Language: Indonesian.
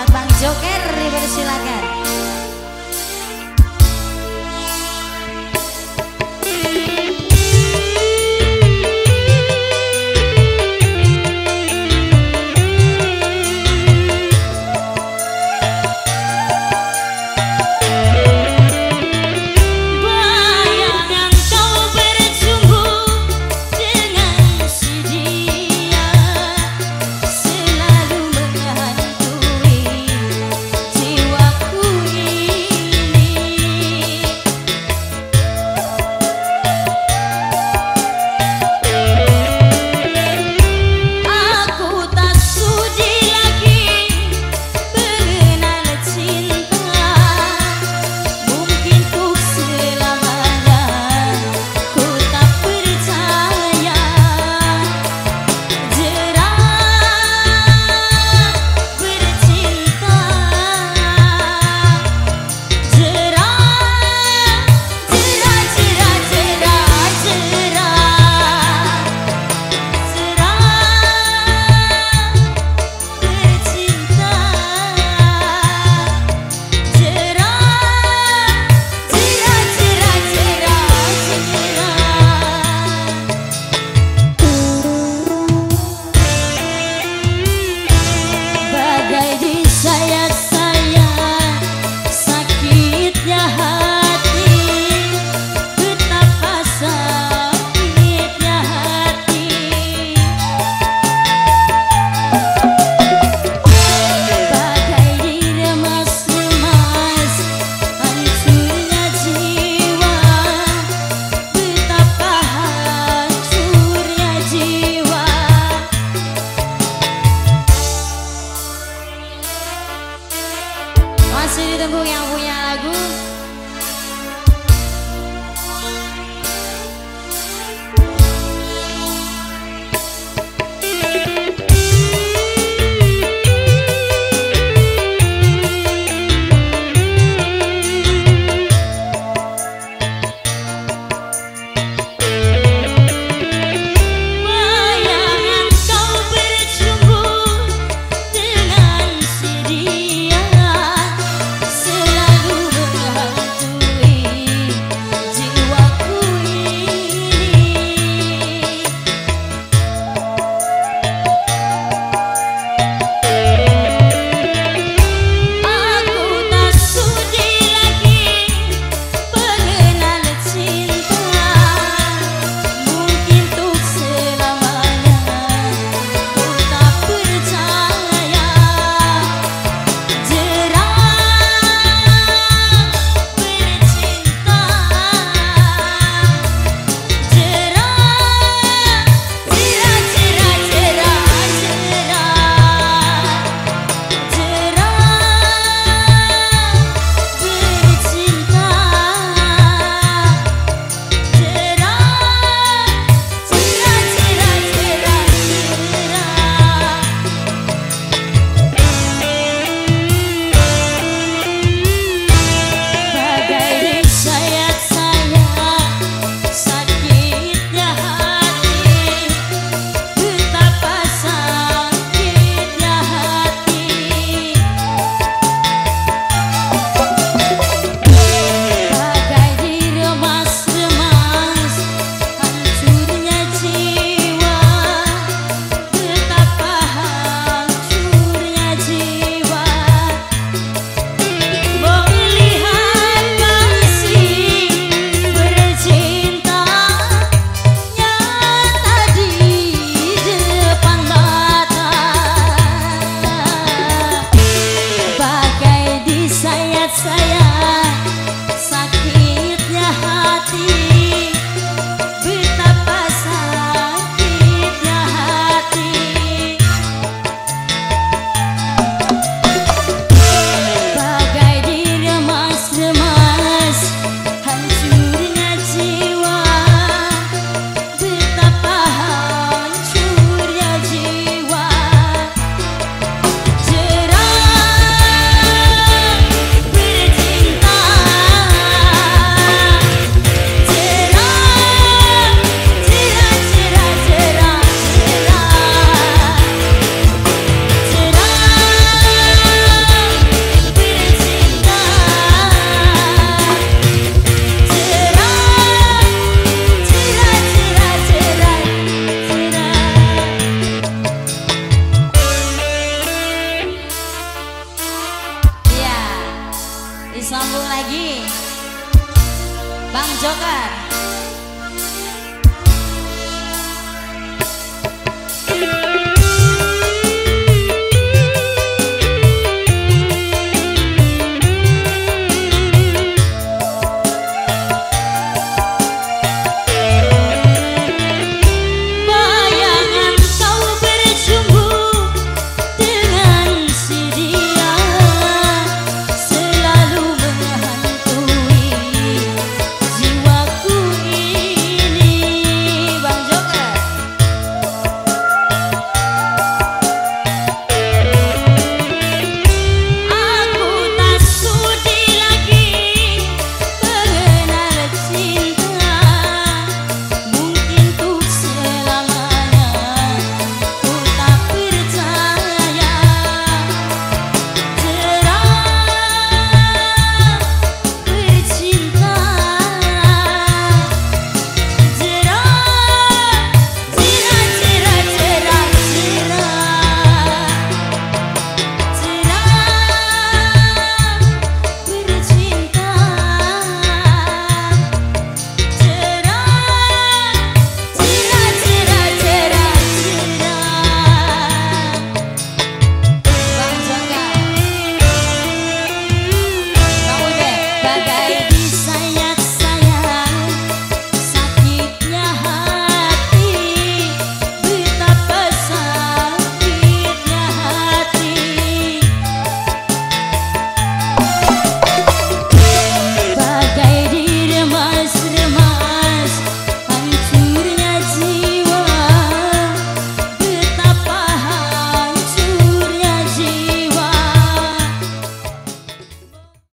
buat Bang Joker dipersilakan sambung lagi. Bang Joker.